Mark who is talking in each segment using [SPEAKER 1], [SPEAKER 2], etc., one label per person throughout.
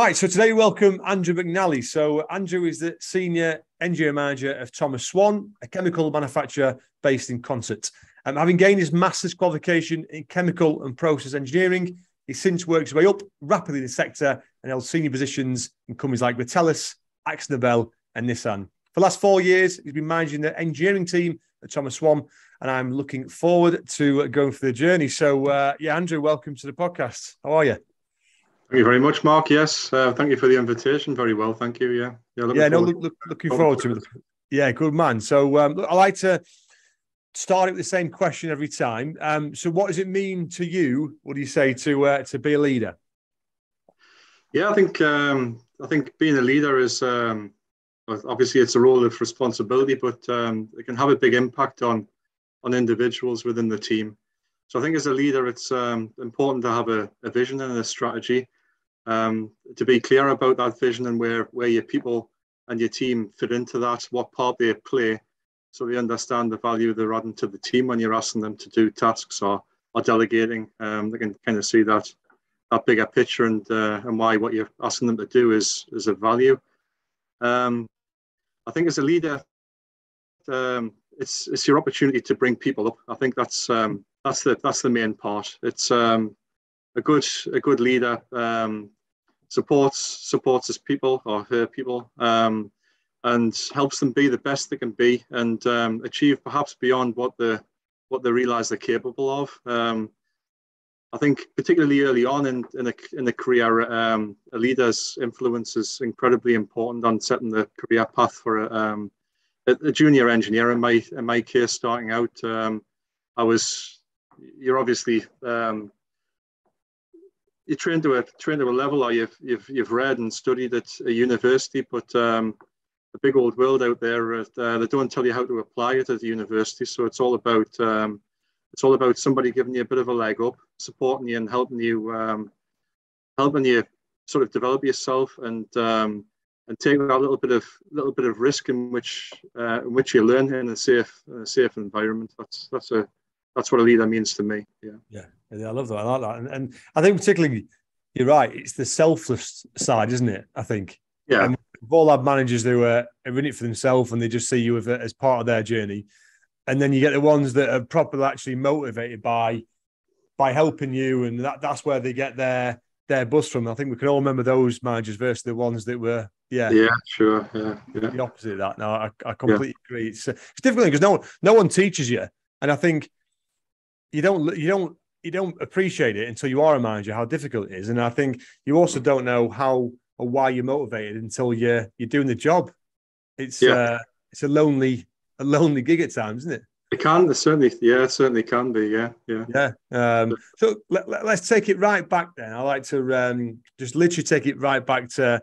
[SPEAKER 1] Right. So today we welcome Andrew McNally. So Andrew is the senior engineer manager of Thomas Swan, a chemical manufacturer based in Consett. Um, having gained his master's qualification in chemical and process engineering, he since worked his way up rapidly in the sector and held senior positions in companies like Vertellus, Nobel, and Nissan. For the last four years, he's been managing the engineering team at Thomas Swan, and I'm looking forward to going for the journey. So, uh, yeah, Andrew, welcome to the podcast. How are you?
[SPEAKER 2] Thank you very much, Mark. Yes, uh, thank you for the invitation. Very well, thank you. Yeah,
[SPEAKER 1] yeah. Yeah, no, look, look, looking forward to it. Yeah, good man. So um, I like to start it with the same question every time. Um, so, what does it mean to you? What do you say to uh, to be a leader?
[SPEAKER 2] Yeah, I think um, I think being a leader is um, obviously it's a role of responsibility, but um, it can have a big impact on on individuals within the team. So I think as a leader, it's um, important to have a, a, vision and a strategy um, to be clear about that vision and where, where your people and your team fit into that, what part they play, so they understand the value they're adding to the team when you're asking them to do tasks or, or delegating. Um, they can kind of see that that bigger picture and uh, and why what you're asking them to do is is of value. Um, I think as a leader, um, it's it's your opportunity to bring people up. I think that's um, that's the that's the main part. It's um, a good a good leader um, supports supports his people or her people um, and helps them be the best they can be and um, achieve perhaps beyond what the what they realize they're capable of. Um, I think particularly early on in in a, in a career, um, a leader's influence is incredibly important on setting the career path for a, um, a, junior engineer. In my in my case, starting out, I was you're obviously um, you trained to a trained to a level or you've you've you've read and studied at a university, but um, the big old world out there, uh, they don't tell you how to apply it at the university. So it's all about um, it's all about somebody giving you a bit of a leg up, supporting you and helping you um, helping you sort of develop yourself and um, and take that little bit of little bit of risk in which uh, in which you learn in a safe a safe environment. That's that's a that's what a leader means to me. Yeah.
[SPEAKER 1] Yeah. I love that. I like that. And, and I think particularly you're right. It's the selfless side, isn't it? I think.
[SPEAKER 2] Yeah. And
[SPEAKER 1] we've all had managers who are, are in it for themselves and they just see you as, as part of their journey. And then you get the ones that are properly actually motivated by by helping you, and that, that's where they get their their buzz from. I think we can all remember those managers versus the ones that were, yeah,
[SPEAKER 2] yeah, sure, yeah, yeah.
[SPEAKER 1] the opposite of that. No, I, I completely yeah. agree. It's it's difficult because no one no one teaches you, and I think you don't you don't you don't appreciate it until you are a manager how difficult it is, and I think you also don't know how or why you're motivated until you're you're doing the job. It's yeah. uh, it's a lonely a lonely gig at times, isn't it?
[SPEAKER 2] It can. It certainly, yeah, it certainly can be. Yeah, yeah,
[SPEAKER 1] yeah. Um, so let, us let, take it right back then. I like to um, just literally take it right back to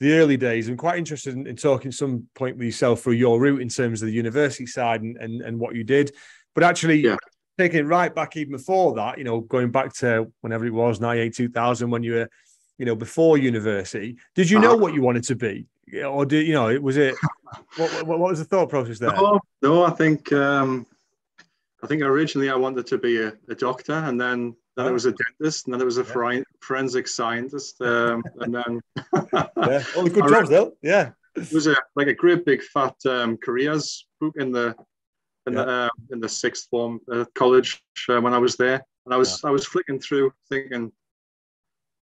[SPEAKER 1] the early days. I'm quite interested in, in talking some point with yourself through your route in terms of the university side and and, and what you did. But actually, yeah taking it right back even before that, you know, going back to whenever it was, 98, 2000, when you were, you know, before university, did you know uh-huh. what you wanted to be? Or did, you know, was it, what, what, what was the thought process there?
[SPEAKER 2] No, no I think, um, I think originally I wanted to be a, a doctor and then then it was a dentist, and then it was a yeah. forensic scientist, um, and then
[SPEAKER 1] yeah, all the good jobs though. Yeah,
[SPEAKER 2] it was a like a great big fat um, careers book in the in yeah. the uh, in the sixth form uh, college uh, when I was there, and I was yeah. I was flicking through thinking,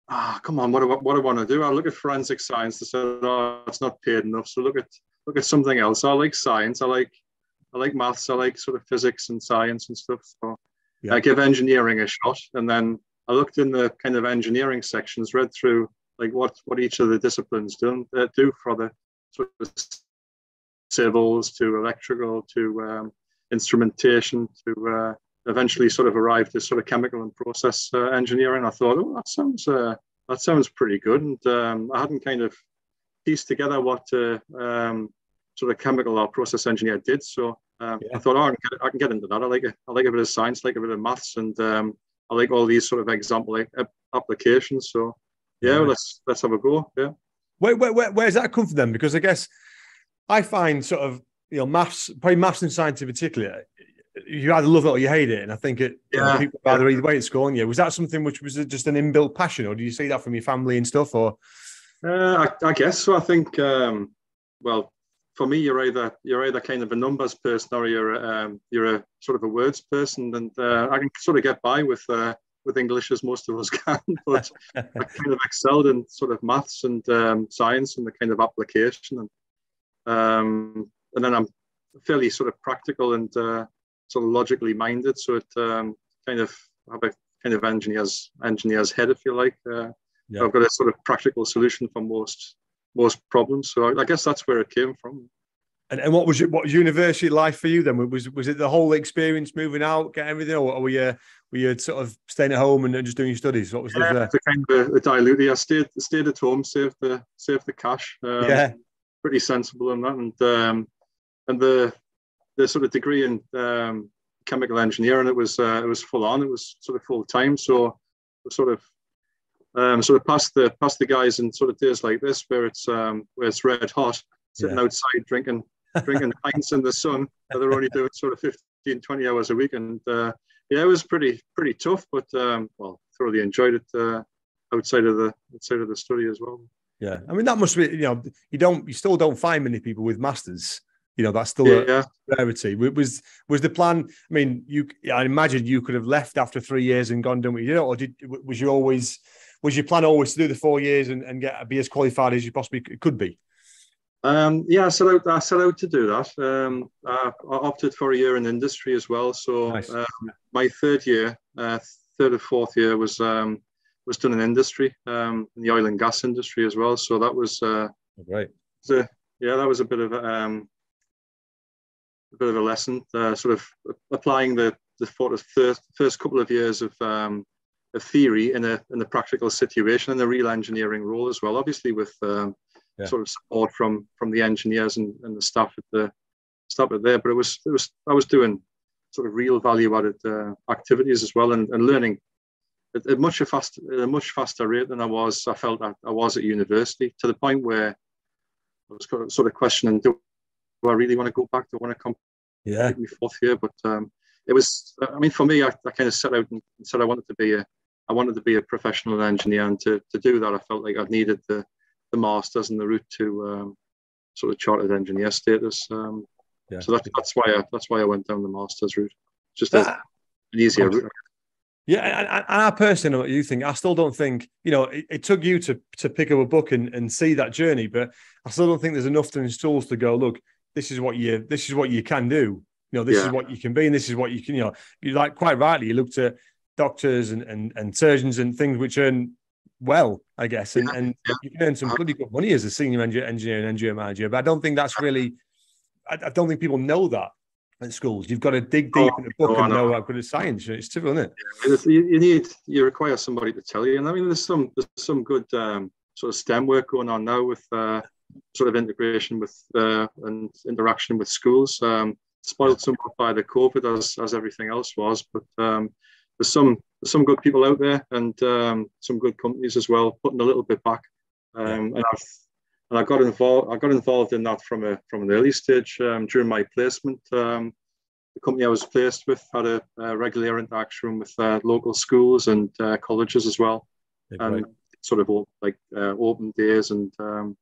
[SPEAKER 2] ah, oh, come on, what do I, what do I want to do? I look at forensic science. I said, oh, it's not paid enough. So look at look at something else. I like science. I like I like maths. I like sort of physics and science and stuff. So yeah. I give engineering a shot, and then I looked in the kind of engineering sections, read through like what what each of the disciplines do uh, do for the sort of civils to electrical to um, instrumentation to uh, eventually sort of arrive to sort of chemical and process uh, engineering. I thought, oh, that sounds uh, that sounds pretty good, and um, I hadn't kind of pieced together what uh, um, sort of chemical or process engineer did. So um, yeah. I thought, oh, I can, get, I can, get, into that. I like it. I like a bit of science, I like a bit of maths, and um, I like all these sort of example applications. So yeah, yeah. Well, let's let's have a go. Yeah.
[SPEAKER 1] Where, where, where, where's that come from then? Because I guess I find sort of you know, maths, probably maths and science in particular, you either love it or you hate it, and I think it. Yeah, you know, people either either way at school. And yeah, was that something which was just an inbuilt passion, or do you see that from your family and stuff, or?
[SPEAKER 2] Uh, I, I, guess so. I think, um, well, for me, you're either you're either kind of a numbers person or you're um, you're a sort of a words person, and uh, I can sort of get by with uh, with English as most of us can, but I kind of excelled in sort of maths and um, science and the kind of application, and um, and then I'm fairly sort of practical and uh, sort of logically minded, so it um, kind of have a kind of engineer's engineer's head, if you like. Uh, yeah. I've got a sort of practical solution for most most problems. So I, I guess that's where it came from.
[SPEAKER 1] And, and what was your, what was university life for you then? Was was it the whole experience moving out, get everything, or were you were you sort of staying at home and just doing your studies? What was
[SPEAKER 2] yeah,
[SPEAKER 1] the,
[SPEAKER 2] the kind of a, dilute? I stayed stayed at home, saved the saved the cash. Um, yeah, pretty sensible in that, and um, and the the sort of degree in um, chemical engineering, it was uh, it was full on. It was sort of full time, so sort of um, sort of past the past the guys in sort of days like this where it's um, where it's red hot, sitting yeah. outside drinking drinking pints in the sun. They're only doing sort of 15, 20 hours a week, and uh, yeah, it was pretty pretty tough, but um, well, thoroughly enjoyed it uh, outside of the outside of the study as well.
[SPEAKER 1] Yeah, I mean that must be you know you don't you still don't find many people with masters. You know that's still
[SPEAKER 2] yeah,
[SPEAKER 1] a rarity. Was was the plan? I mean, you I imagine you could have left after three years and gone done what you did, or did was you always was your plan always to do the four years and, and get be as qualified as you possibly could be?
[SPEAKER 2] Um, yeah, I set out. I set out to do that. Um, I, I, opted for a year in industry as well. So nice. um, my third year, uh, third or fourth year, was um, was done in industry, um, in the oil and gas industry as well. So that was uh,
[SPEAKER 1] right.
[SPEAKER 2] So yeah, that was a bit of um, a bit of a lesson. Uh, sort of applying the the first first couple of years of um, of theory in a in a practical situation and the real engineering role as well. Obviously, with um, yeah. sort of support from from the engineers and, and the staff at the staff at there. But it was it was I was doing sort of real value added uh, activities as well and, and learning at, at much a fast a much faster rate than I was I felt I, I was at university to the point where I was sort of questioning do, do I really want to go back? Do I want to come yeah my fourth year? But um, it was I mean for me I, I kind of set out and said I wanted to be a I wanted to be a professional engineer, and to, to do that, I felt like I needed the, the masters and the route to um, sort of chartered engineer status. Um, yeah. So that's that's why I, that's why I went down the masters route, just a, an easier route.
[SPEAKER 1] Yeah, and, and I personally know what you think. I still don't think you know it, it, took you to to pick up a book and, and see that journey, but I still don't think there's enough to tools to go. Look, this is what you this is what you can do. You know, this yeah. is what you can be, and this is what you can. You know, you like quite rightly, you looked at doctors and, and, and surgeons and things which earn well, I guess, and, and you can earn some pretty good money as a senior engineer and engineer manager. But I don't think that's really, I, I don't think people know that at schools. You've got to dig deep oh, in the book oh, and know how good at science. It's difficult, isn't
[SPEAKER 2] it? Yeah, you, need, you require somebody to tell you. And I mean, there's some, there's some good um, sort of STEM work going on now with uh, sort of integration with uh, and interaction with schools. Um, spoiled somewhat by the COVID as, as everything else was, but um, there's some there's some good people out there and um, some good companies as well putting a little bit back. Um, and I've and I got involved. I got involved in that from a from an early stage um, during my placement. Um, the company I was placed with had a, a regular interaction with uh, local schools and uh, colleges as well, and sort of like uh, open days and um,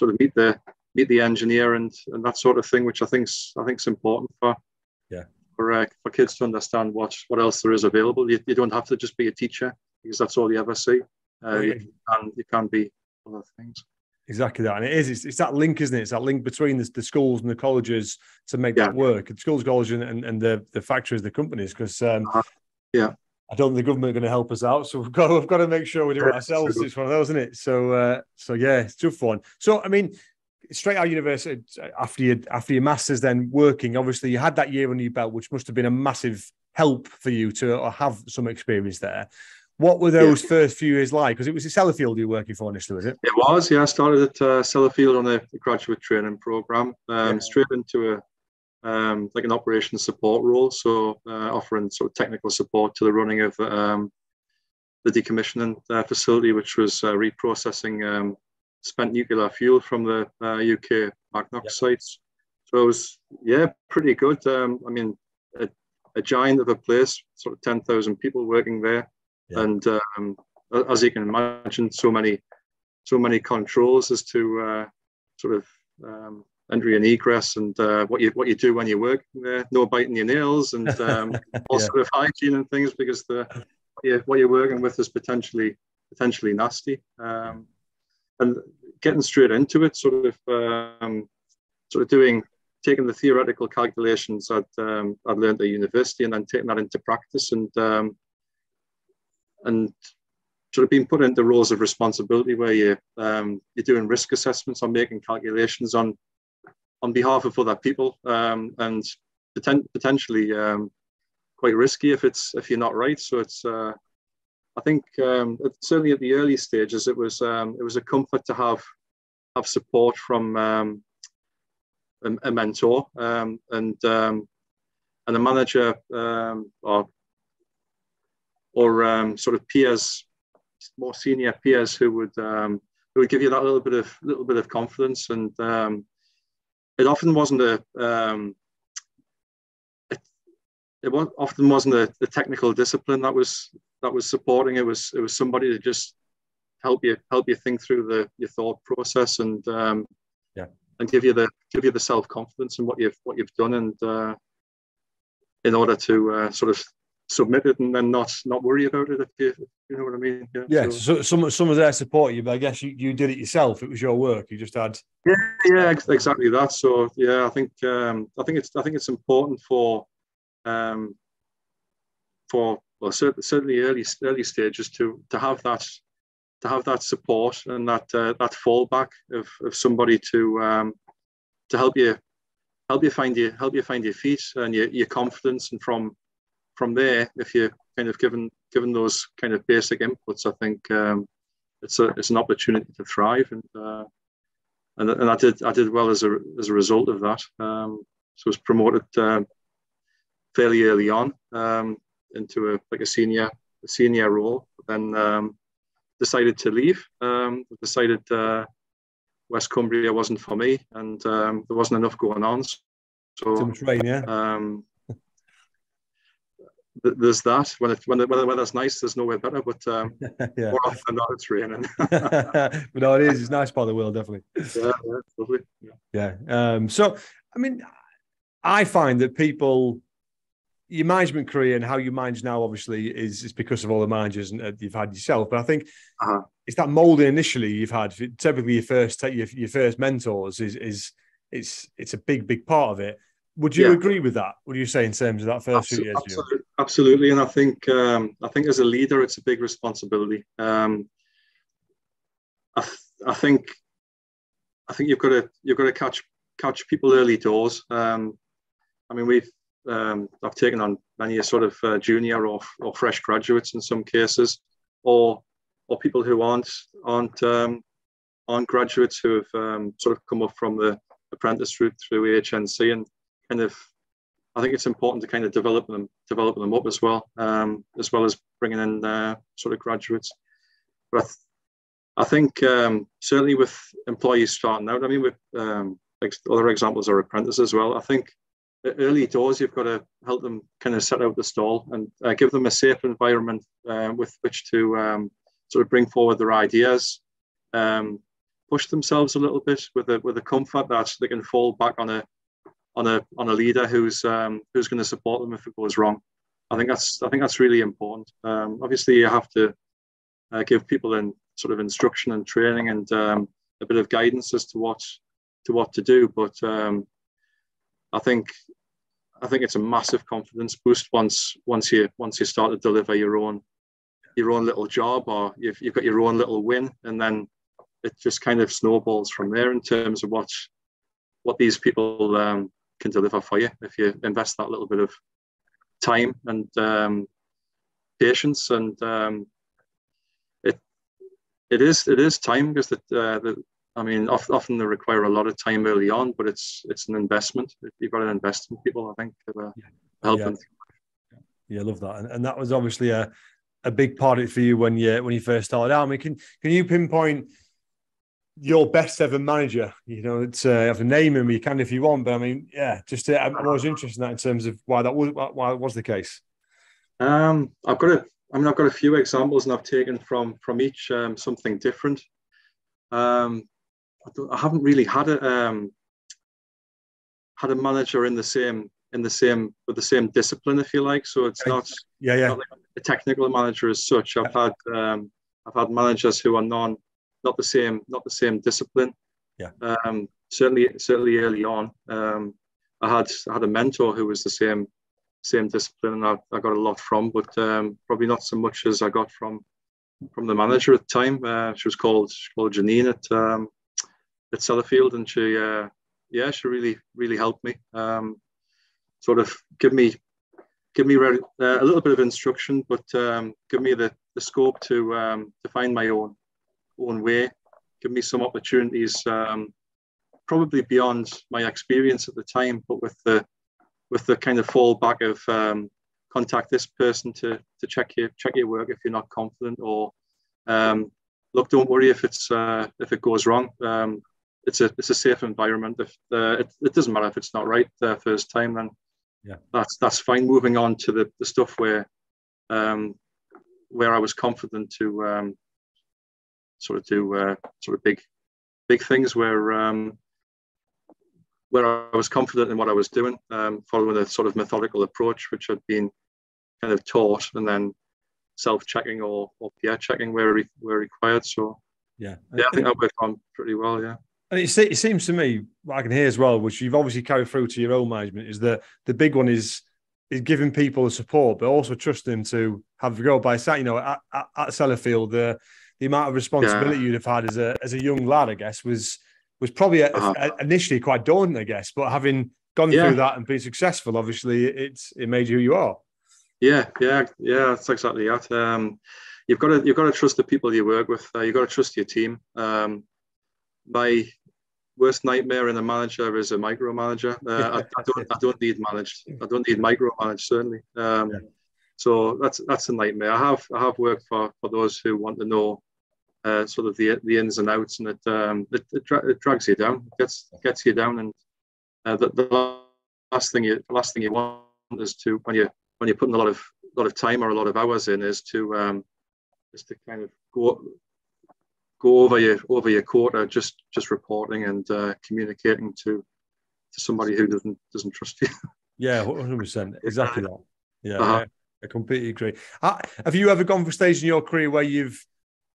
[SPEAKER 2] sort of meet the meet the engineer and, and that sort of thing, which I think's I think's important for
[SPEAKER 1] yeah
[SPEAKER 2] for uh, for kids to understand what what else there is available. You, you don't have to just be a teacher because that's all you ever see. Uh, you, can, you can be other things.
[SPEAKER 1] Exactly that, and it is. It's, it's, that link, isn't it? It's that link between the, the schools and the colleges to make yeah. that work. The schools, colleges, and, and the the factories, the companies. Because um, uh,
[SPEAKER 2] yeah,
[SPEAKER 1] I don't think the government are going to help us out, so we've got we've got to make sure we do it ourselves. It's one of those, isn't it? So uh, so yeah, it's tough one. So I mean, straight out of university after your after your masters, then working. Obviously, you had that year under your belt, which must have been a massive help for you to have some experience there. What were those yeah. first few years like? Because it was Sellafield you were working for initially, was it?
[SPEAKER 2] It was, yeah. I started at uh, Sellafield on the graduate training program, um, yeah. straight into a um, like an operations support role, so uh, offering sort of technical support to the running of um, the decommissioning uh, facility, which was uh, reprocessing um, spent nuclear fuel from the uh, UK Magnox sites. So it was, yeah, pretty good. Um, I mean, it, a giant of a place, sort of ten thousand people working there, yeah. and um, as you can imagine, so many so many controls as to uh, sort of entry and egress and uh, what you what you do when you're working there, no biting your nails and um, all yeah. sort of hygiene and things because the yeah, what you're working with is potentially potentially nasty. Um, and getting straight into it, sort of um, sort of doing taking the theoretical calculations I'd um, I'd learned at university and then taking that into practice and um, and sort of being put into roles of responsibility where you um, you're doing risk assessments on making calculations on on behalf of other people um, and poten- potentially um, quite risky if it's if you're not right. So it's uh, I think um, certainly at the early stages it was um, it was a comfort to have have support from um, a, a, mentor and and a manager or or sort of peers more senior peers who would um, who would give you that little bit of little bit of confidence, and um, it often wasn't a um, it, it was, often wasn't a, a, technical discipline that was that was supporting. It was it was somebody to just help you help you think through the your thought process and um, yeah and give you the give you the self confidence in what you've what you've done and uh, in order to uh, sort of submit it and then not not worry about it if you, you know what I mean.
[SPEAKER 1] Yeah, yeah so, so some some of there support you, but I guess you, you did it yourself. It was your work. You just had
[SPEAKER 2] Yeah, yeah, exactly that. So yeah, I think um I think it's I think it's important for um for well certainly, certainly early early stages to to have that to have that support and that uh, that fallback of, of somebody to um to help you help you find your help you find your feet and your, your confidence and from from there, if you're kind of given given those kind of basic inputs, I think um, it's a it's an opportunity to thrive, and uh, and and I did I did well as a as a result of that. Um, so I was promoted uh, fairly early on um, into a like a senior a senior role. But Then um, decided to leave. Um, decided uh, West Cumbria wasn't for me, and um, there wasn't enough going on. So,
[SPEAKER 1] Too much rain, yeah.
[SPEAKER 2] There's that. When it when the, when the weather's nice there's nowhere better but um yeah. more often than not it's raining.
[SPEAKER 1] But no it is. It's nice part of the world definitely.
[SPEAKER 2] Yeah, yeah lovely.
[SPEAKER 1] Yeah. yeah um so i mean i find that people your management career and how you manage now obviously is is because of all the managers and, uh, you've had yourself but i think uh-huh. it's that molding initially you've had. Typically your first your, your first mentors is is it's it's a big big part of it would you yeah. agree with that? What do you say in terms of that first few years?
[SPEAKER 2] Absolutely, absolutely. and I think um, I think as a leader, it's a big responsibility. Um, I, I think I think you've got to you've got to catch catch people early doors. Um, I mean, we've um, I've taken on many sort of uh, junior or, or fresh graduates in some cases, or or people who aren't aren't um, aren't graduates who have um, sort of come up from the apprentice route through HNC and kind of I think it's important to kind of develop them, develop them up as well, um, as well as bringing in uh, sort of graduates. But I, th- I think um, certainly with employees starting out, I mean, with um, other examples are apprentices as well. I think early doors, you've got to help them kind of set out the stall and uh, give them a safe environment uh, with which to um, sort of bring forward their ideas, um, push themselves a little bit with a with a comfort that they can fall back on a on a on a leader who's um, who's going to support them if it goes wrong. I think that's I think that's really important. Um, obviously, you have to uh, give people in sort of instruction and training and um, a bit of guidance as to what to what to do. But um, I think I think it's a massive confidence boost once once you once you start to deliver your own your own little job or you've, you've got your own little win and then it just kind of snowballs from there in terms of what what these people um, can deliver for you if you invest that little bit of time and um, patience. And um, it it is it is time because the, uh, the I mean often they require a lot of time early on but it's it's an investment. You've got to invest in people I think to uh, help
[SPEAKER 1] yeah.
[SPEAKER 2] them.
[SPEAKER 1] Yeah I love that. And, and that was obviously a a big part of it for you when you when you first started out. I mean can can you pinpoint your best ever manager. You know, it's uh, have to name him. You can if you want, but I mean, yeah, just uh, I'm always interested in that in terms of why that was why it was the case.
[SPEAKER 2] Um, I've got a, I mean, I've got a few examples, and I've taken from from each um, something different. Um, I, I, haven't really had a um, had a manager in the same in the same with the same discipline, if you like. So it's not
[SPEAKER 1] yeah yeah
[SPEAKER 2] not like a technical manager as such. I've had um, I've had managers who are non not the same not the same discipline.
[SPEAKER 1] Yeah.
[SPEAKER 2] Um, certainly certainly early on, um, I had I had a mentor who was the same same discipline, and I, I got a lot from, but um, probably not so much as I got from from the manager at the time. Uh, she was called she was called Janine at um, at Sellafield, and she uh, yeah she really really helped me. Um, sort of give me give me uh, a little bit of instruction, but um, give me the, the scope to um, to find my own own way. Give me some opportunities, um, probably beyond my experience at the time, but with the with the kind of fallback of um, contact this person to to check your check your work if you're not confident, or um, look, don't worry if it's uh, if it goes wrong. Um, it's a it's a safe environment. If uh, it, it doesn't matter if it's not right the first time, then
[SPEAKER 1] yeah,
[SPEAKER 2] that's that's fine. Moving on to the, the stuff where um, where I was confident to um, sort of do uh, sort of big big things where um, where I was confident in what I was doing, um, following a sort of methodical approach, which had been kind of taught, and then self-checking or, or peer checking where re- where required. So
[SPEAKER 1] yeah,
[SPEAKER 2] yeah, I think that worked on pretty well. Yeah.
[SPEAKER 1] And it, it seems to me, what I can hear as well, which you've obviously carried through to your own management, is that the big one is is giving people the support, but also trusting them to have a go by saying, you know, at, at, at Sellafield, the the amount of responsibility yeah. you'd have had as a as a young lad, I guess, was was probably a, uh-huh. a, initially quite daunting, I guess. But having gone yeah. through that and been successful, obviously, it's it made you who you are.
[SPEAKER 2] Yeah, yeah, yeah. That's exactly it. Um, you've got to you've got to trust the people you work with. Uh, you've got to trust your team. Um, my worst nightmare in a manager is a micromanager. Uh, I, I, don't, I don't need managed. I don't need micromanaged certainly. Um, yeah. So that's that's a nightmare. I have I have worked for, for those who want to know uh, sort of the the ins and outs, and it um, it, it, dra- it drags you down, it gets gets you down, and uh, the, the last thing you the last thing you want is to when you when you're putting a lot of lot of time or a lot of hours in is to um, is to kind of go go over your over your quota, just just reporting and uh, communicating to to somebody who doesn't doesn't trust you.
[SPEAKER 1] Yeah, hundred percent, exactly that. Yeah, uh-huh. I completely agree. Have you ever gone for a stage in your career where you've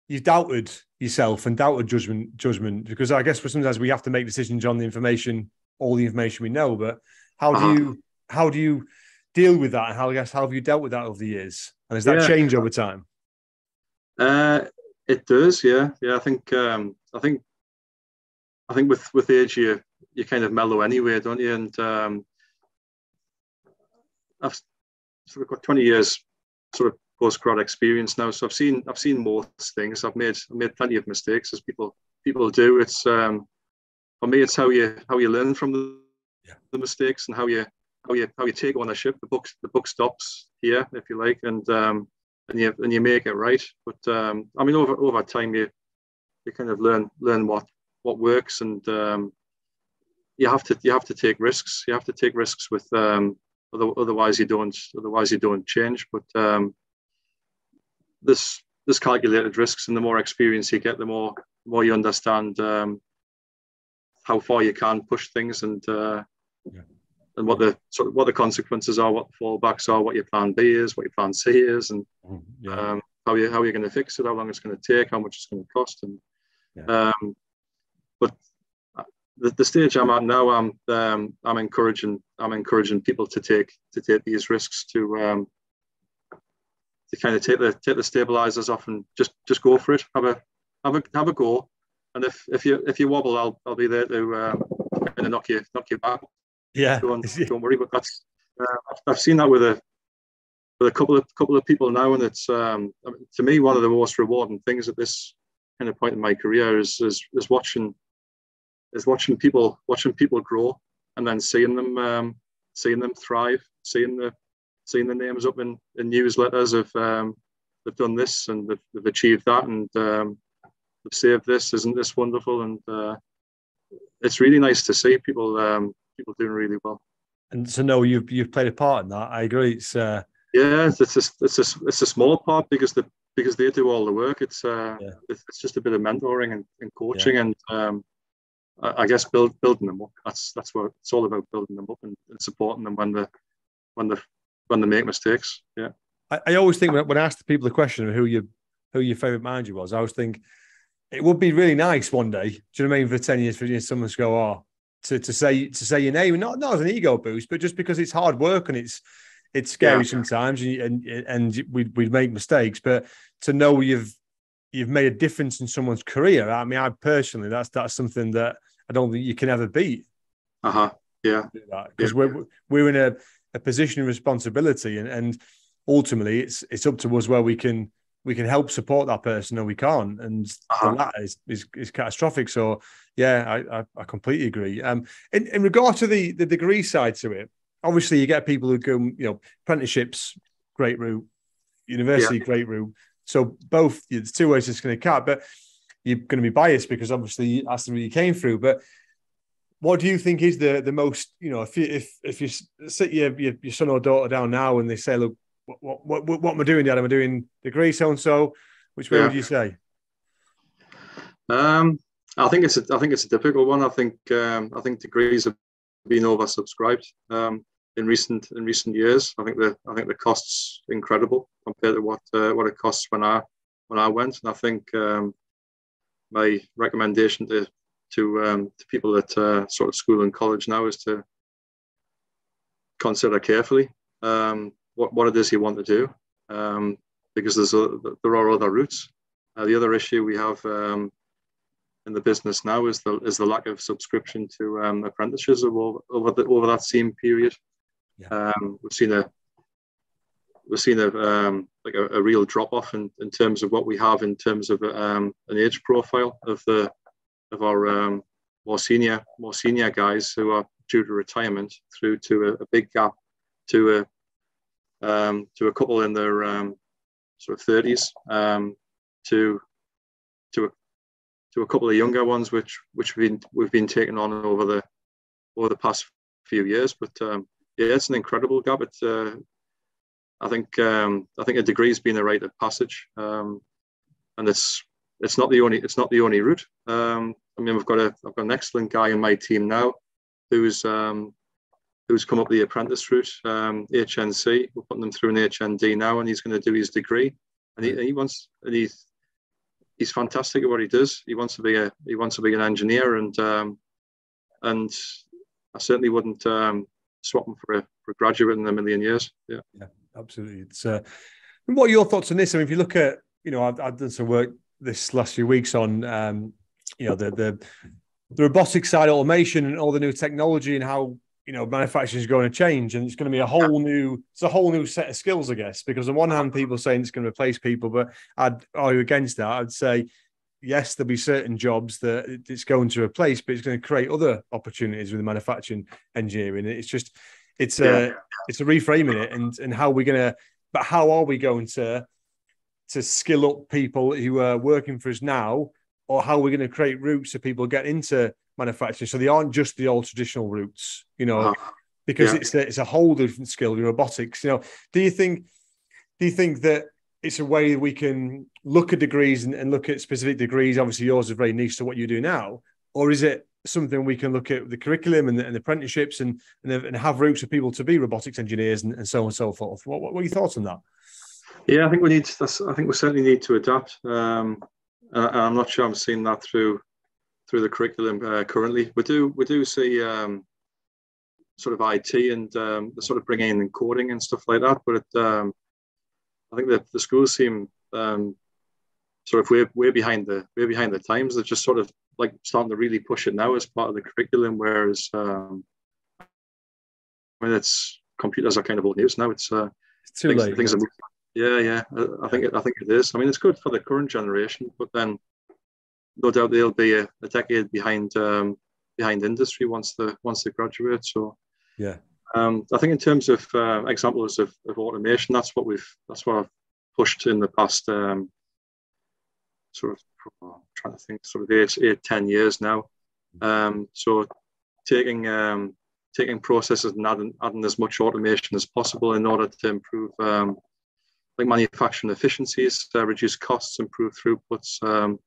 [SPEAKER 1] you've doubted yourself and doubted judgment judgment? Because I guess for sometimes we have to make decisions on the information, all the information we know. But how do uh-huh. you how do you deal with that? And how I guess how have you dealt with that over the years? And has that yeah. changed over time?
[SPEAKER 2] Uh, it does, yeah, yeah. I think um, I think I think with with age you you kind of mellow anyway, don't you? And um, I've sort of got twenty years sort of post grad experience now, so I've seen I've seen most things. I've made I've made plenty of mistakes as people people do. It's um, for me, it's how you how you learn from the, yeah. the mistakes and how you how you how you take ownership. The book the book stops here, if you like, and um, and you and you make it right. But um, I mean, over over time, you you kind of learn learn what what works, and um, you have to you have to take risks. You have to take risks with um, otherwise you don't otherwise you don't change. But um, this this calculated risks, and the more experience you get, the more more you understand um, how far you can push things and. Uh, yeah and what the sort of what the consequences are, what the fallbacks are, what your plan B is, what your plan C is, and mm, yeah. um, how you how you're going to fix it, how long it's going to take, how much it's going to cost, and yeah. um, but uh, the, the stage I'm at now, I'm um, I'm encouraging I'm encouraging people to take to take these risks to kind of take the take the stabilizers off and just just go for it. Have a have a have a go, and if if you if you wobble, I'll I'll be there to um, kind of knock you knock you back.
[SPEAKER 1] Yeah,
[SPEAKER 2] don't, don't worry. But that's uh, I've seen that with a with a couple of couple of people now, and it's um, to me one of the most rewarding things at this kind of point in my career is is, is watching is watching people watching people grow and then seeing them um, seeing them thrive, seeing the seeing the names up in, in newsletters of um, they've done this and they've, they've achieved that, and um, they've saved this. Isn't this wonderful? And uh, it's really nice to see people um, people doing really well.
[SPEAKER 1] And so, no, you've you've played a part in that, I agree. It's uh...
[SPEAKER 2] yeah, it's a, it's a it's a small part because the because they do all the work. It's uh, yeah. it's just a bit of mentoring and, and coaching, yeah. and um, I, I, guess build building them up. That's that's what it's all about: building them up and, and supporting them when the when the when they make mistakes. Yeah.
[SPEAKER 1] I, I always think when, when I ask the people the question of who you who your favorite manager was, I always think it would be really nice one day. Do you know what I mean? For ten years, for someone to go, oh, to, to say to say your name, not not as an ego boost, but just because it's hard work and it's it's scary yeah. sometimes, and and, and we we make mistakes, but to know you've you've made a difference in someone's career. I mean, I personally, that's that's something that I don't think you can ever beat.
[SPEAKER 2] Uh huh. Yeah.
[SPEAKER 1] Because yeah. we're we're in a, a position of responsibility, and and ultimately, it's it's up to us where we can we can help support that person or we can't, and uh-huh. that is, is is catastrophic. So yeah, I, I, I completely agree. Um, in, in regard to the the degree side to it, obviously you get people who go, you know, apprenticeships, great route, university, yeah. great route. So both there's two ways it's going to cut, but you're going to be biased because obviously that's the route you came through. But what do you think is the the most, you know, if you if if you sit your your, your son or daughter down now and they say, look, what what what, what am I doing, Dad? Am I doing degree so and so? Which way yeah. would you say?
[SPEAKER 2] Um, I think it's a, I think it's a difficult one. I think um, I think degrees have been oversubscribed um, in recent in recent years. I think the I think the costs incredible compared to what uh, what it costs when I when I went. And I think um, my recommendation to to um, to people at uh, sort of school and college now is to consider carefully um, what what it is you want to do, um, because there's a, there are other routes. Uh, the other issue we have um, in the business now is the is the lack of subscription to um, apprenticeships over over, the, over that same period. Yeah. Um, we've seen a we've seen a um, like a, a, real drop off in, in terms of what we have in terms of um, an age profile of the of our um, more senior more senior guys who are due to retirement through to a, a big gap to a um, to a couple in their um, sort of 30s um, to to a, to a couple of younger ones which which we've been we've been taking on over the over the past few years. But um, yeah it's an incredible gap. It's uh, I think um, I think a degree has been a rite of passage um, and it's it's not the only it's not the only route. Um, I mean we've got a I've got an excellent guy in my team now who's um, who's come up the apprentice route, um, HNC. We're putting them through an HND now, and he's going to do his degree. And he, he wants, and he's he's fantastic at what he does. He wants to be a he wants to be an engineer, and um, and I certainly wouldn't um, swap him for a, for a graduate in a million years. Yeah,
[SPEAKER 1] yeah, absolutely. It's uh, what are your thoughts on this? I mean, if you look at you know, I've, I've done some work this last few weeks on um, you know the the the robotic side automation and all the new technology and how you know, manufacturing is going to change and it's going to be a whole new, it's a whole new set of skills, I guess. Because on one hand, people are saying it's going to replace people, but I'd argue against that. I'd say, yes, there'll be certain jobs that it's going to replace, but it's going to create other opportunities with the manufacturing engineering. It's just, it's a, yeah. it's a reframing it and and how we're going to, but how are we going to, to skill up people who are working for us now, or how we're going to create routes so people get into manufacturing. So they aren't just the old traditional routes, you know, uh, because yeah. it's a, it's a whole different skill. Robotics, you know. Do you think? Do you think that it's a way we can look at degrees and, and look at specific degrees? Obviously, yours is very niche to what you do now, or is it something we can look at the curriculum and the, and the apprenticeships and, and, and have routes for people to be robotics engineers and, and so on and so forth? What, what, what, are your thoughts on that?
[SPEAKER 2] Yeah, I think we need. To, I think we certainly need to adapt. Um, uh, I'm not sure I'm seeing that through through the curriculum uh, currently. We do we do see um, sort of IT and um, sort of bringing in coding and stuff like that, but it, um, I think that the schools seem um, sort of way way behind the way behind the times. They're just sort of like starting to really push it now as part of the curriculum, whereas um, I mean it's computers are kind of old news now. It's, uh,
[SPEAKER 1] it's too things, late. Things
[SPEAKER 2] are, yeah, yeah. I think it, I think it is. I mean, it's good for the current generation, but then no doubt they'll be a, a decade behind um, behind industry once the once they graduate. So
[SPEAKER 1] yeah,
[SPEAKER 2] um, I think in terms of uh, examples of, of automation, that's what we've that's what I've pushed in the past um, sort of I'm trying to think sort of eight, eight, ten years now. Um, so taking um, taking processes and adding, adding as much automation as possible in order to improve um, like manufacturing efficiencies, uh, reduce costs, improve throughputs, um,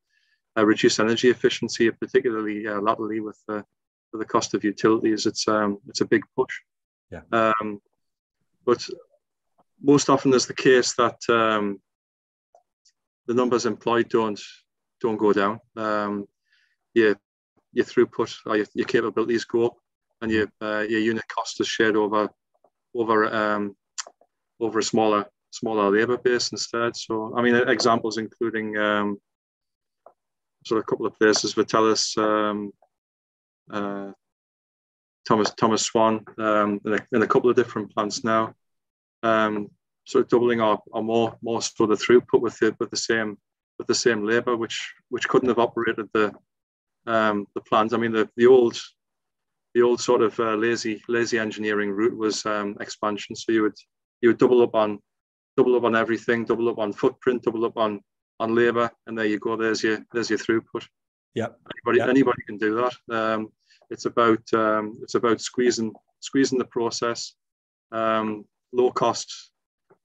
[SPEAKER 2] uh, reduce energy efficiency, particularly uh, latterly with, with the cost of utilities. It's um, it's a big push.
[SPEAKER 1] Yeah.
[SPEAKER 2] Um, but most often there's the case that um, the numbers employed don't don't go down. Um, your your throughput your, your capabilities go up, and your uh, your unit cost is shared over over um, over a smaller smaller labour base instead. So I mean examples including um, sort of a couple of places, Vertellus, um, uh, Thomas Thomas Swan, um, in, a, in a couple of different plants now. Um, sort of doubling our, our more more sort of throughput with the with the same with the same labour, which which couldn't have operated the um, the plant. I mean, the the old the old sort of uh, lazy lazy engineering route was um, expansion. So you would you would double up on double up on everything, double up on footprint, double up on on labour, and there you go. There's your there's your throughput.
[SPEAKER 1] Yeah,
[SPEAKER 2] anybody
[SPEAKER 1] yep.
[SPEAKER 2] anybody can do that. Um, it's about um, it's about squeezing squeezing the process, um, low cost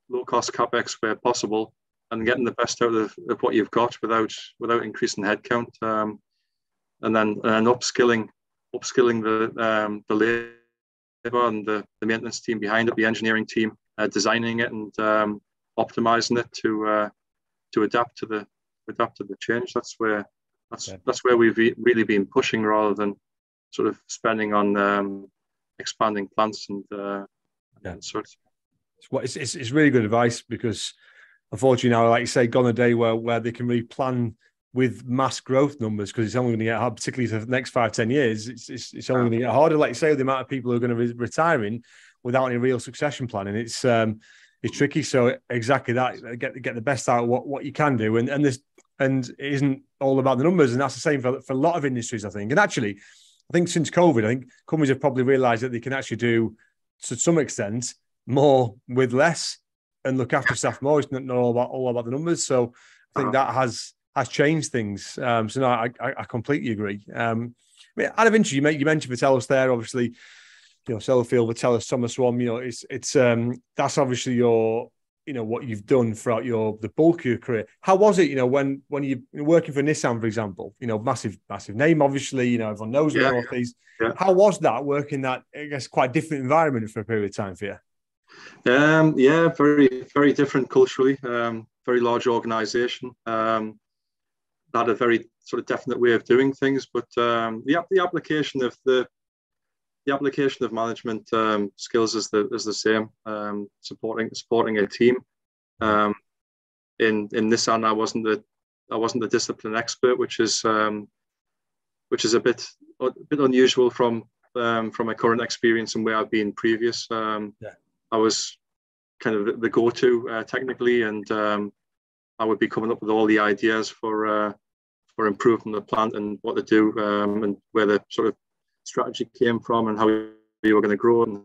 [SPEAKER 2] low cost capex where possible, and getting the best out of, of what you've got without without increasing headcount, um, and then and upskilling upskilling the um, the labor and the, the maintenance team behind it, the engineering team, designing it and um, optimizing it to uh, to adapt to the adapt to the change. That's where that's yeah. that's where we've really been pushing rather than sort of spending on um, expanding plants and, uh,
[SPEAKER 1] yeah.
[SPEAKER 2] and sorts.
[SPEAKER 1] It's, it's, it's really good advice because unfortunately now, like you say, gone a day where where they can really plan with mass growth numbers because it's only going to get hard, particularly for the next five, 10 years. It's, it's, it's only going to get harder. Like you say, the amount of people who are going to be retiring without any real succession planning, it's um, it's tricky. So exactly that, get get the best out of what, what you can do. And and this and it isn't all about the numbers. And that's the same for, for a lot of industries, I think. And actually, I think since COVID, I think companies have probably realized that they can actually do to some extent more with less and look after staff more. It's not, not all about all about the numbers. So I think uh-huh. that has has changed things. Um, so no, I, I, I completely agree. Um, I mean, out of interest, you, make, you mentioned Vertellus there, obviously, you know, Sellafield, Vertellus, Thomas Swan, you know, it's, it's, um, that's obviously your, you know, what you've done throughout your, the bulk of your career. How was it, you know, when, when you're working for Nissan, for example, you know, massive, massive name, obviously, you know, everyone knows yeah. the Northeast. Yeah. How was that working that, I guess, quite different environment for a period of time for you?
[SPEAKER 2] Um, yeah, very, very different culturally. Um, very large organization. Um, had a very sort of definite way of doing things, but um, the the application of the the application of management um, skills is the is the same. Um, supporting supporting a team. Um, in in Nissan, I wasn't the I wasn't the discipline expert, which is um, which is a bit a bit unusual from um, from my current experience and where I've been previous. Um,
[SPEAKER 1] yeah.
[SPEAKER 2] I was kind of the go-to uh, technically, and um, I would be coming up with all the ideas for uh, for improving the plant and what to do um, and where the sort of strategy came from and how you were going to grow and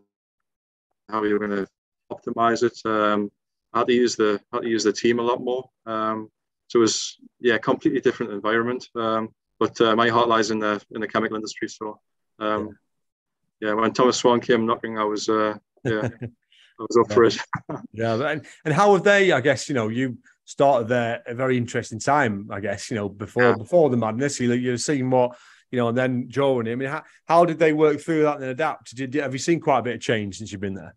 [SPEAKER 2] how you were going to optimize it. Um, how to use the how to use the team a lot more. Um, so it was yeah, completely different environment. Um, but uh, my heart lies in the in the chemical industry. So um, yeah. yeah, when Thomas Swan came knocking, I was uh, yeah. I was up for it.
[SPEAKER 1] yeah, and, and how have they? I guess you know you started there a very interesting time. I guess you know before yeah. before the madness. You you're seeing what you know, and then Joe and him. I mean, how, how did they work through that and adapt? Did have you seen quite a bit of change since you've been there?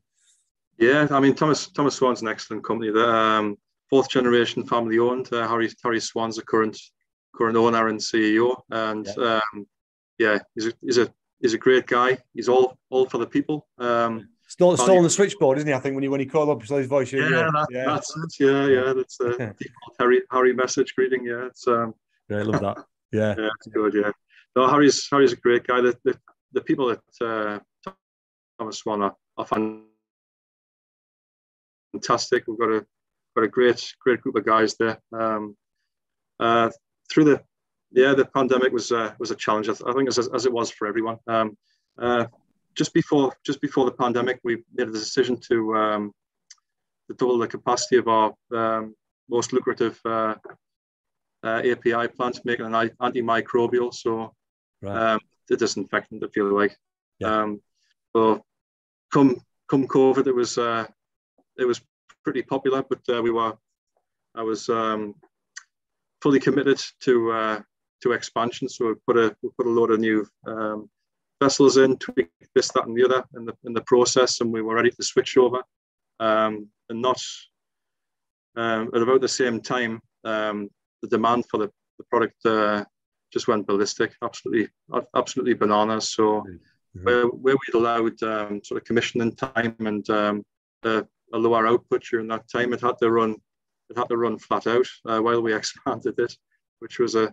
[SPEAKER 2] Yeah, I mean, Thomas Thomas Swan's an excellent company. The um, fourth generation family owned. Uh, Harry Harry Swan's the current current owner and CEO, and yeah, um, yeah he's a, he's a he's a great guy. He's all all for the people. Um,
[SPEAKER 1] Still, still on the switchboard, isn't he? I think when you when you call up, his voice.
[SPEAKER 2] Yeah, that, yeah, that's it. Yeah, yeah, that's the Harry Harry message greeting. Yeah, it's um.
[SPEAKER 1] Yeah, I love that. Yeah,
[SPEAKER 2] yeah, it's good. Yeah, no, Harry's Harry's a great guy. The the, the people at uh, Thomas Swan are, are fantastic. We've got a got a great great group of guys there. Um, uh, through the yeah, the pandemic was uh, was a challenge. I, think as, as it was for everyone. Um, uh, just before just before the pandemic, we made a decision to um, to double the capacity of our um, most lucrative uh, uh, API plant making an antimicrobial, so right. um, the disinfectant, if you like. Yeah. Um, so come come COVID, it was uh, it was pretty popular, but uh, we were I was um, fully committed to uh, to expansion. So we put a we put a load of new um, vessels in, tweak this, that, and the other in the in the process, and we were ready to switch over. Um, and not um, at about the same time, um, the demand for the, the product uh, just went ballistic, absolutely, absolutely bananas. So mm-hmm. where, where we'd allowed um, sort of commissioning time and um, a, a, lower output during that time, it had to run, it had to run flat out uh, while we expanded it, which was a,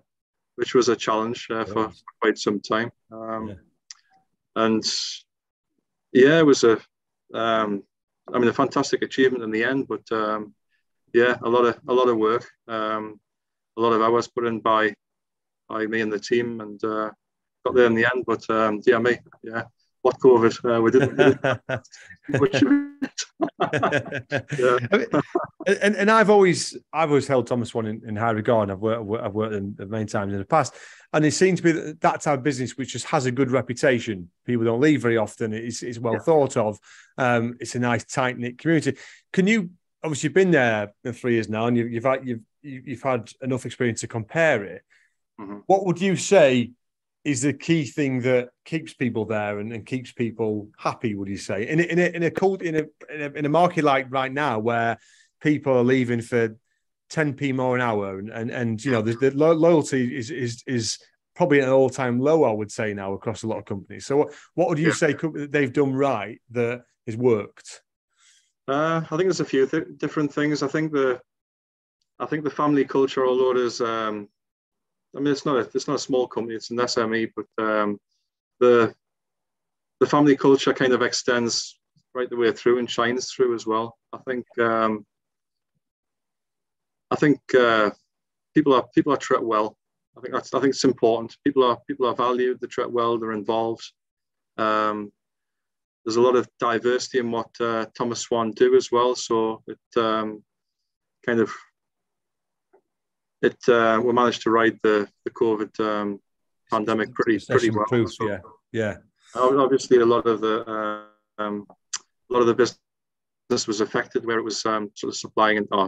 [SPEAKER 2] which was a challenge uh, for quite some time. Um, yeah. And yeah, it was a, um, I mean, a fantastic achievement in the end, but um, yeah, a lot of a lot of work, um, a lot of hours put in by by me and the team, and uh, got there in the end. But um, yeah, me, yeah, what COVID uh, we didn't.
[SPEAKER 1] yeah. and and I've always I've always held Thomas Swan in, in high regard. I've worked I've worked in many times in the past, and it seems to be that, that type of business which just has a good reputation. People don't leave very often. It's it's well yeah. thought of. Um, it's a nice tight knit community. Can you obviously you've been there for three years now, and you've you've had, you've you've had enough experience to compare it. Mm-hmm. What would you say is the key thing that keeps people there and, and keeps people happy? Would you say in a, in a, in a cold in a, in a in a market like right now where people are leaving for 10p more an hour and and, and you know the, the loyalty is is is probably an all-time low i would say now across a lot of companies so what, what would you yeah. say they've done right that has worked
[SPEAKER 2] uh, i think there's a few th- different things i think the i think the family culture although is um, i mean it's not a it's not a small company it's an sme but um, the the family culture kind of extends right the way through and shines through as well i think um, I think uh, people are people are treated well. I think that's I think it's important. People are people are valued. They treat well. They're involved. Um, there's a lot of diversity in what uh, Thomas Swan do as well. So it um, kind of it uh, we managed to ride the the COVID um, pandemic pretty pretty well. Proof,
[SPEAKER 1] so, yeah, yeah.
[SPEAKER 2] Obviously, a lot of the uh, um, a lot of the business was affected where it was um, sort of supplying and uh,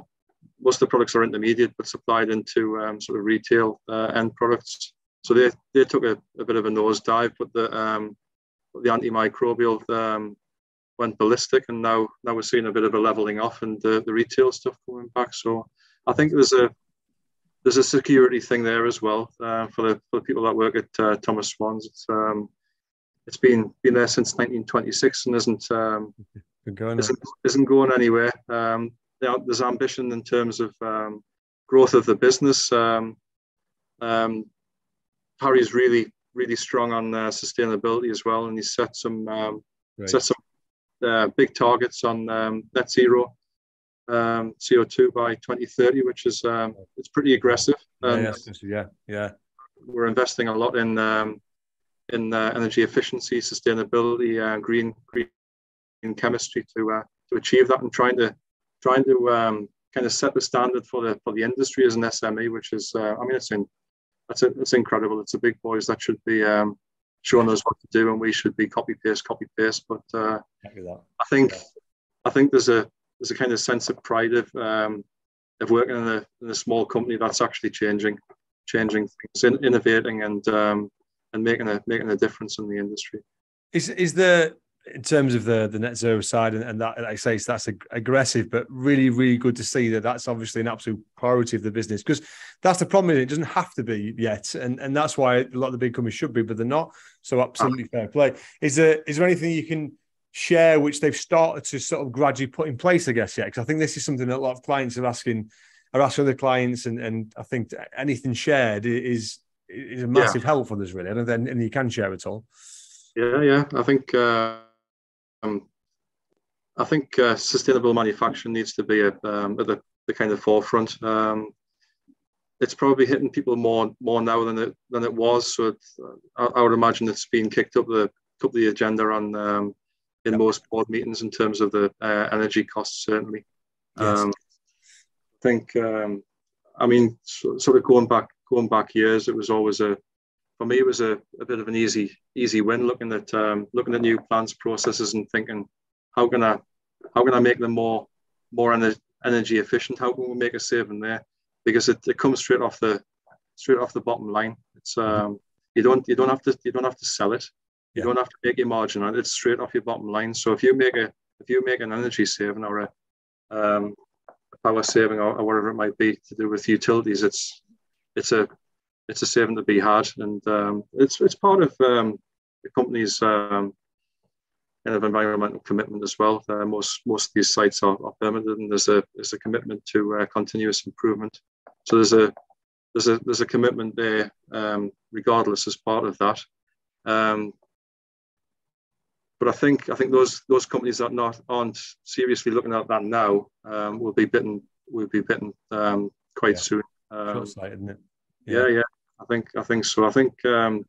[SPEAKER 2] most of the products are intermediate but supplied into um, sort of retail uh, end products. So they, they took a, a bit of a nosedive, but the um, the antimicrobial um, went ballistic, and now now we're seeing a bit of a leveling off, and the, the retail stuff coming back. So I think there's a there's a security thing there as well uh, for the for the people that work at uh, Thomas Swans. It's um, it's been been there since 1926 and isn't um, isn't, isn't, going anywhere. Um, there's ambition in terms of um, growth of the business. Um, um, Harry's really, really strong on uh, sustainability as well, and he's set some um, right. set some uh, big targets on um, net zero um, CO2 by 2030, which is um, it's pretty aggressive.
[SPEAKER 1] yeah, yeah, yeah.
[SPEAKER 2] We're investing a lot in in uh, energy efficiency, sustainability, uh, green green chemistry to uh, to achieve that, and trying to trying to um, kind of set the standard for the for the industry as an SME, which is, uh, I mean, it's in, that's it, it's incredible. It's the big boys that should be um, showing us what to do, and we should be copy paste, copy paste. But uh, I think, yeah. I think there's a there's a kind of sense of pride of um, of working in a, in a small company that's actually changing, changing things, in, innovating, and um, and making a making a difference in the industry.
[SPEAKER 1] Is is there in terms of the the net zero side and, and that like I say that's aggressive but really really good to see that that's obviously an absolute priority of the business because that's the problem it? Doesn't have to be yet and and that's why a lot of the big companies should be but they're not. So absolutely fair play. Is there is there anything you can share which they've started to sort of gradually put in place I guess yeah because I think this is something that a lot of clients are asking are asking other clients and and I think anything shared is is a massive yeah. help for us really and then and you can share it all
[SPEAKER 2] yeah yeah I think uh um, I think uh, sustainable manufacturing needs to be a, um, at the, the, kind of forefront. Um, it's probably hitting people more more now than it than it was. So it, I, I, would imagine it's been kicked up the up the agenda on um, in yep. most board meetings in terms of the uh, energy costs. Certainly, yes. Um, I think um, I mean, sort of going back going back years, it was always a for me it was a, a bit of an easy easy win looking at um, looking at new plants processes and thinking how can I how can I make them more more energy efficient? How can we make a saving there? Because it, it comes straight off the straight off the bottom line. It's um, you don't you don't have to you don't have to sell it. You yeah. don't have to make your margin on it. It's straight off your bottom line. So if you make a if you make an energy saving or a, um, a power saving or, or, whatever it might be to do with utilities, it's it's a it's a saving to be had, and um, it's it's part of um, the company's um, kind of environmental commitment as well. Uh, most most of these sites are, are permitted, and there's a there's a commitment to uh, continuous improvement. So there's a there's a there's a commitment there, um, regardless as part of that. Um, but I think I think those those companies that not aren't seriously looking at that now um, will be bitten will be bitten um, quite yeah. soon. Um, sight, isn't it? Yeah. yeah. yeah, I think I think so. I think um,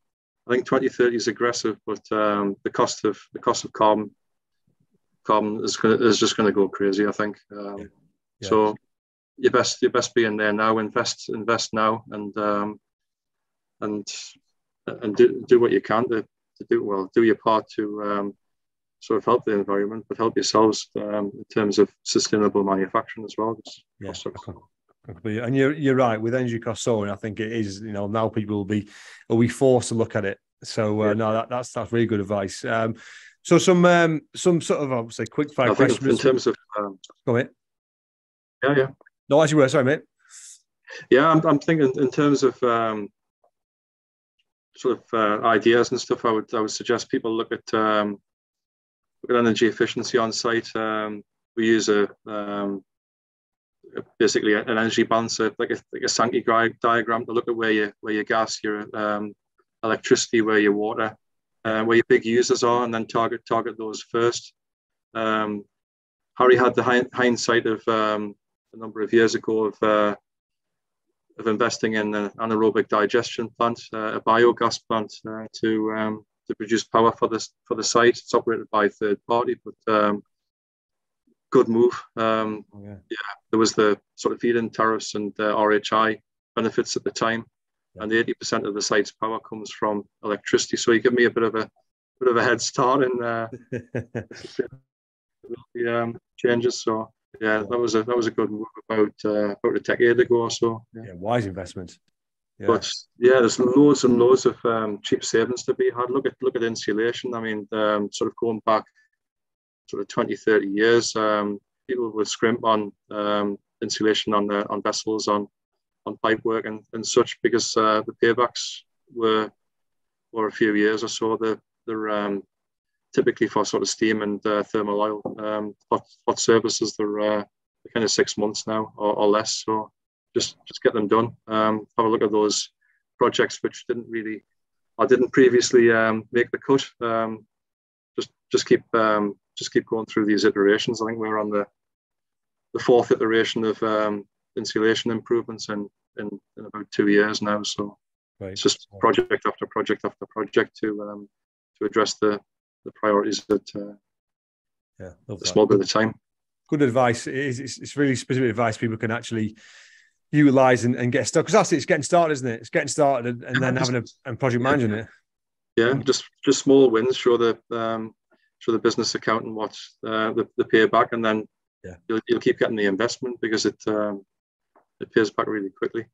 [SPEAKER 2] I think 2030 is aggressive, but um, the cost of the cost of carbon carbon is gonna, is just going to go crazy. I think. Um, yeah. So you best you best be in there now. Invest invest now, and um, and and do, do what you can to, to do well. Do your part to um, sort of help the environment, but help yourselves um, in terms of sustainable manufacturing as well.
[SPEAKER 1] Yeah, and you're you're right with energy cost soaring. I think it is. You know, now people will be will be forced to look at it. So uh, yeah. no, that, that's that's really good advice. Um, so some um, some sort of I would say quick fire questions
[SPEAKER 2] in terms of um,
[SPEAKER 1] go ahead.
[SPEAKER 2] Yeah, yeah.
[SPEAKER 1] No, as you were, sorry, mate.
[SPEAKER 2] Yeah, I'm, I'm thinking in terms of um, sort of uh, ideas and stuff. I would I would suggest people look at um, at energy efficiency on site. Um, we use a um, basically an energy balancer, like a, like a Sankey diagram to look at where you where your gas, your um, electricity, where your water, uh, where your big users are, and then target target those first. Um, Harry had the hindsight of um, a number of years ago of uh, of investing in an anaerobic digestion plant, uh, a biogas plant uh, to um, to produce power for this for the site. It's operated by a third party, but um, good move. Um, oh, yeah. yeah. there was the sort of feed-in tariffs and uh, RHI benefits at the time, yeah. and the 80% of the site's power comes from electricity. So you give me a bit of a bit of a head start in uh, the um, changes. So yeah, that was a that was a good move about uh, about a decade ago or so.
[SPEAKER 1] Yeah, yeah wise investment.
[SPEAKER 2] Yeah. But yeah, there's loads and loads of um, cheap savings to be had. Look at look at insulation. I mean, um, sort of going back sort of 20, 30 years, um, people would scrimp on um, insulation on the, on vessels, on on pipe work and, and such because uh, the paybacks were were a few years or so. They're, they're um, typically for sort of steam and uh, thermal oil um, hot, hot services. They're, uh, they're kind of six months now or, or less. So just just get them done. Um, have a look at those projects which didn't really I didn't previously um, make the cut. Um, just just keep um, just keep going through these iterations. I think we're on the the fourth iteration of um, insulation improvements in, in, in about two years now. So right. it's just project after project after project to um, to address the the priorities that uh, yeah, a small bit of time.
[SPEAKER 1] Good advice. It is, it's, it's really specific advice people can actually utilize and, and get started because that's it. It's getting started, isn't it? It's getting started and, and then having a and project managing it.
[SPEAKER 2] Yeah, just just small wins. Show the um, show the business accountant what uh, the the payback, and then yeah, you'll, you'll keep getting the investment because it um, it pays back really quickly.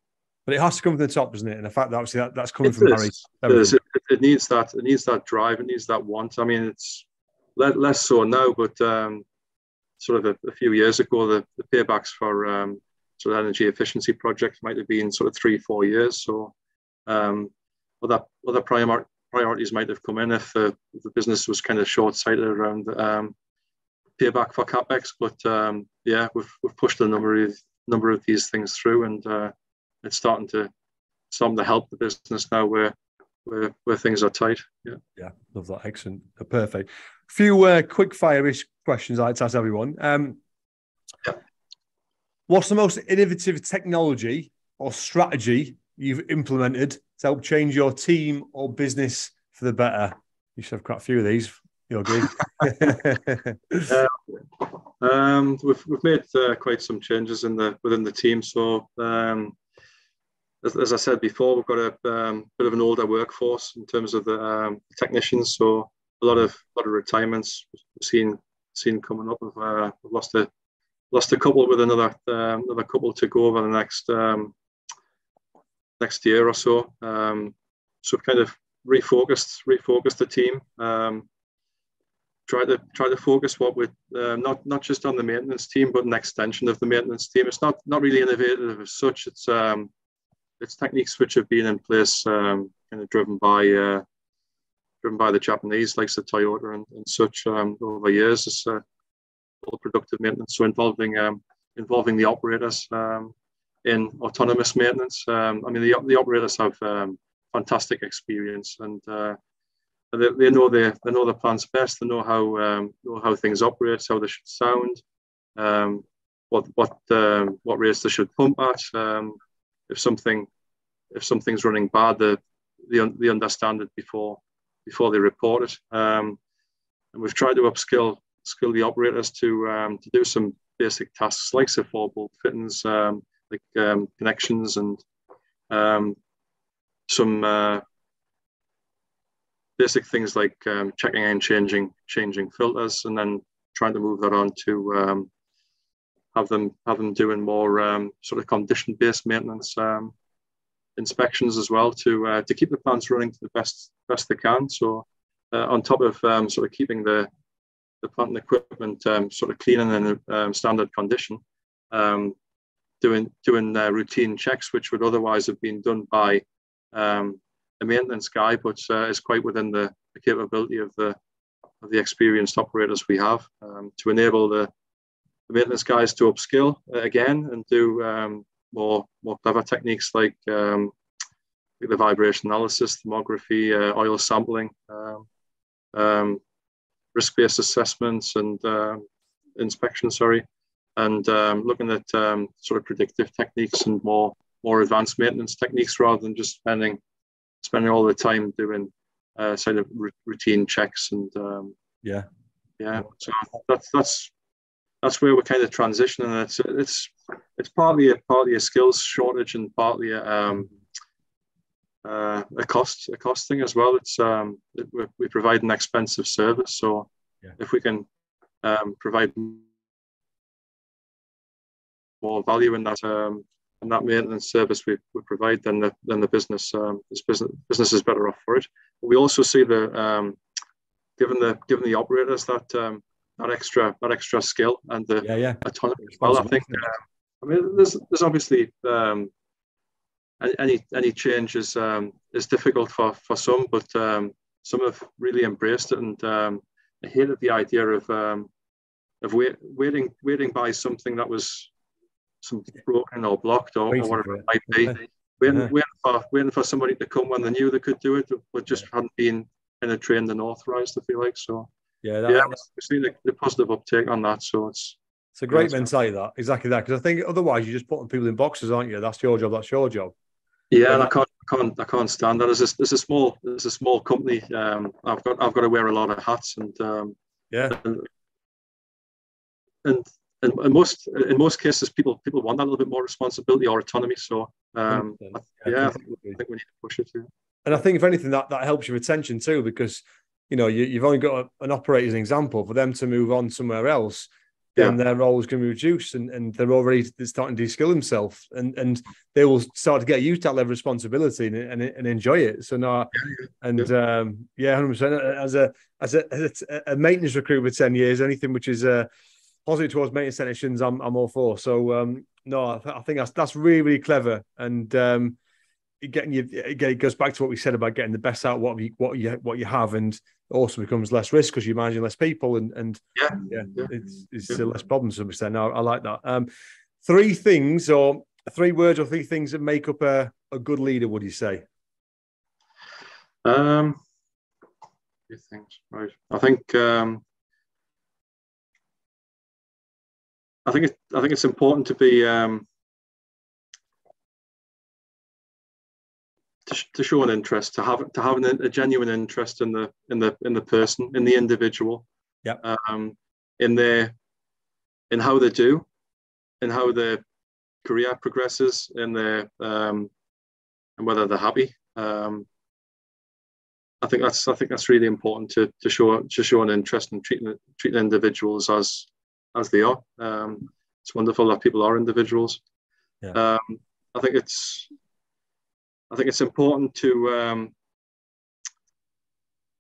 [SPEAKER 1] But it has to come from the top, doesn't it? And the fact that obviously that, that's coming it from is.
[SPEAKER 2] Harry. It, it, needs that. It needs that drive. It needs that want. I mean, it's less so now, but um, sort of a, a, few years ago, the, the paybacks for um, sort of energy efficiency project might have been sort of three, four years. So um, other other priorities might have come in if the, if the business was kind of short-sighted around um, payback for capex. But um, yeah, we've, we've pushed a number of number of these things through, and uh, it's starting to starting to help the business now where where, where things are tight. Yeah,
[SPEAKER 1] yeah, love that. Excellent, perfect. A few uh, quick fire-ish questions I'd ask everyone. Um, yeah. What's the most innovative technology or strategy you've implemented to help change your team or business for the better? You should have quite a few of these. You agree?
[SPEAKER 2] uh, um, we've, we've made uh, quite some changes in the within the team. So um, as, as, I said before, we've got a um, bit of an older workforce in terms of the um, technicians. So a lot of a lot of retirements we've seen seen coming up. We've, uh, we've lost a lost a couple with another um, another couple to go over the next um, next year or so. Um, so kind of refocused refocused the team. Um, try to try to focus what with uh, not not just on the maintenance team, but an extension of the maintenance team. It's not not really innovative as such. It's it's techniques which have been in place, kind of driven by uh, driven by the Japanese, like the Toyota and, and such over years. It's uh, productive maintenance, so involving um, involving the operators um, in autonomous maintenance. Um, I mean, the the operators have um, fantastic experience and. Uh, they, they know the they know the plants best. They know how um, know how things operate, how they should sound, um, what what what rates they should pump at. If something if something's running bad, they, they they understand it before before they report it. And we've tried to upskill skill the operators to um, to do some basic tasks like say four bolt fittings, like connections and some uh, basic things like um, checking and changing changing filters, and then trying to move that on to um, have them have them doing more um, sort of condition based maintenance um, inspections as well to uh, to keep the plants running to the best best they can. So uh, on top of um, sort of keeping the the plant and equipment um, sort of clean and in standard condition, doing doing uh, routine checks which would otherwise have been done by um, maintenance guy, but uh, is quite within the, the, capability of the of the experienced operators we have um, to enable the, the, maintenance guys to upskill uh, again and do um, more more clever techniques like um, the vibration analysis, thermography, uh, oil sampling, um, um, risk-based assessments, and uh, inspection. Sorry, and um, looking at sort of predictive techniques and more more advanced maintenance techniques rather than just spending spending all the time doing uh, sort of r- routine checks and um,
[SPEAKER 1] yeah,
[SPEAKER 2] yeah. So that's that's that's where we're kind of transitioning. It's it's it's partly a partly a skills shortage and partly a, um, uh, a cost a cost thing as well. It's um, it, we, we provide an expensive service, so yeah. if we can um, provide more value in that um, and that maintenance service we, we provide, then the then the business um, this business business is better off for it. We also see the um, given the given the operators that um, that extra that extra skill and the
[SPEAKER 1] yeah, yeah.
[SPEAKER 2] autonomy as well. I think uh, I mean there's there's obviously um, any any change is um, is difficult for for some, but um, some have really embraced it and um, I hated the idea of um, of wait, waiting waiting by something that was something broken or blocked or, or whatever it might be. Waiting, waiting, for, waiting for somebody to come when they knew they could do it, but just hadn't been kind of trained and authorized, I feel like. So,
[SPEAKER 1] yeah,
[SPEAKER 2] that, yeah we've seen the, the, positive uptake on that. So, it's
[SPEAKER 1] it's a great yeah, mentality, that exactly that. Because I think otherwise you're just putting people in boxes, aren't you? That's your job, that's your job.
[SPEAKER 2] Yeah, and I can't, I can't, I can't stand that. As a, as a small, as a small company, um, I've got, I've got to wear a lot of hats, and um,
[SPEAKER 1] yeah,
[SPEAKER 2] and, and in, in, most in most cases, people people want that little bit more responsibility or autonomy. So um, yeah, yeah I, think, I, think, we need to push it. Too.
[SPEAKER 1] And I think if anything, that that helps your retention too, because you know you, have only got a, an operator as an example for them to move on somewhere else. Then yeah. their role is going to be reduced, and, and they're already starting to skill themselves, and and they will start to get used to that level of responsibility and, and, and enjoy it. So now, and yeah, um, yeah, hundred percent. As a as a, as a, a maintenance recruit for ten years, anything which is uh, positive towards maintenance technicians, I'm, I'm all for. So um, no, I, th- I, think that's that's really really clever, and um, getting you again, it goes back to what we said about getting the best out of what you what you what you have, and also becomes less risk because you're managing less people, and and
[SPEAKER 2] yeah,
[SPEAKER 1] yeah, yeah. it's, it's yeah. less problems to some extent. No, I like that. Um, three things or three words or three things that make up a, a good leader. Would you say?
[SPEAKER 2] Um, few things, right? I think um, I think it, I think it's important to be um, to, to, show an interest, to have to have an, a genuine interest in the in the in the person, in the individual,
[SPEAKER 1] yeah,
[SPEAKER 2] um, in their in how they do, in how their career progresses, in their um, and whether they're happy. Um, I think that's I think that's really important to to show to show an interest in treating treating individuals as as they are. Um, it's wonderful that people are individuals. Yeah. Um, I think it's I think it's important to um,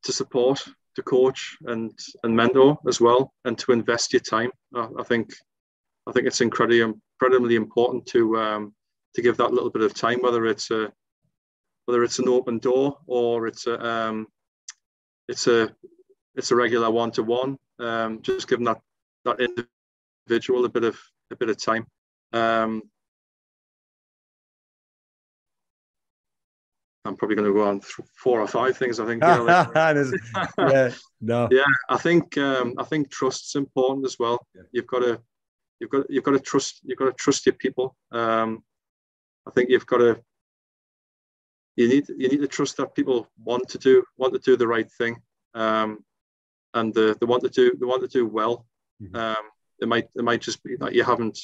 [SPEAKER 2] to support, to coach and and mentor as well, and to invest your time. I, I think I think it's incredibly incredibly important to um, to give that little bit of time, whether it's a whether it's an open door or it's a um, it's a it's a regular one to one. Just giving that that individual a bit of a bit of time. Um, I'm probably going to go on four or five things. I think. You know, yeah, no. Yeah, I think um, I think trust's important as well. Yeah. You've got to you've got you've got to trust you've got to trust your people. Um, I think you've got to you need you need to trust that people want to do want to do the right thing, um, and they, they want to do they want to do well. Mm-hmm. Um, it might it might just be that you haven't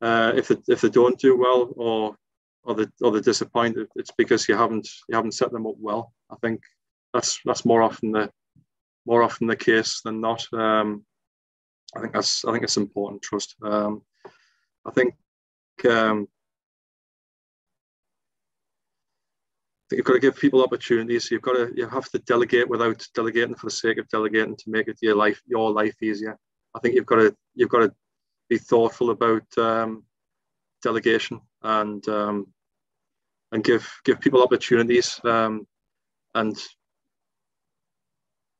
[SPEAKER 2] uh, if they, if they don't do well or or they or they're disappointed, it's because you haven't you haven't set them up well. I think that's that's more often the more often the case than not. Um, I think that's I think it's important trust. Um, I think um, you've got to give people opportunities. You've got to you have to delegate without delegating for the sake of delegating to make it your life your life easier. I think you've got to you've got to be thoughtful about um, delegation and um, and give give people opportunities um, and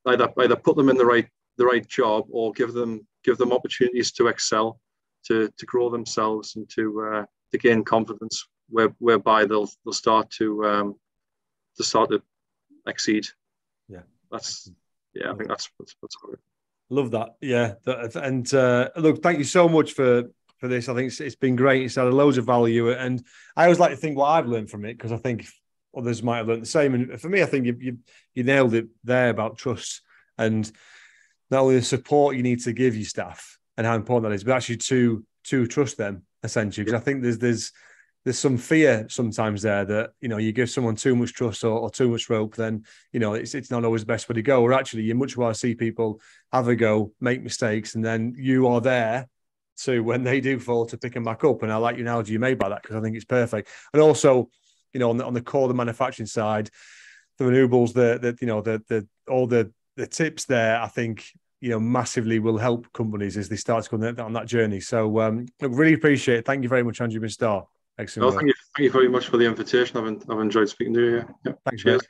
[SPEAKER 2] either either put them in the right the right job or give them give them opportunities to excel, to to grow themselves and to uh, to gain confidence, where, whereby they'll they'll start to um, to start to exceed.
[SPEAKER 1] Yeah,
[SPEAKER 2] that's yeah. I think that's that's, that's.
[SPEAKER 1] Love that. Yeah, and uh, look, thank you so much for for this. I think it's, it's been great. It's had loads of value, and I always like to think what I've learned from it because I think others might have learned the same. And for me, I think you you, you nailed it there about trust and not only the support you need to give your staff and how important that is, but actually to to trust them essentially. Because I think there's there's there's some fear sometimes there that you know you give someone too much trust or, or, too much rope, then you know it's it's not always the best way to go. Or actually, you much rather see people have a go, make mistakes, and then you are there to when they do fall to pick them back up. And I like your analogy you made by that because I think it's perfect. And also, you know, on the on the core the manufacturing side, the renewables, the the you know the the all the the tips there, I think you know massively will help companies as they start to go on that journey. So um, look, really appreciate it. Thank you very much, Andrew Mr.
[SPEAKER 2] Excellent. No, thank you, thank you very much for the invitation. I've, I've enjoyed speaking to you. Yeah.
[SPEAKER 1] Thanks, Cheers.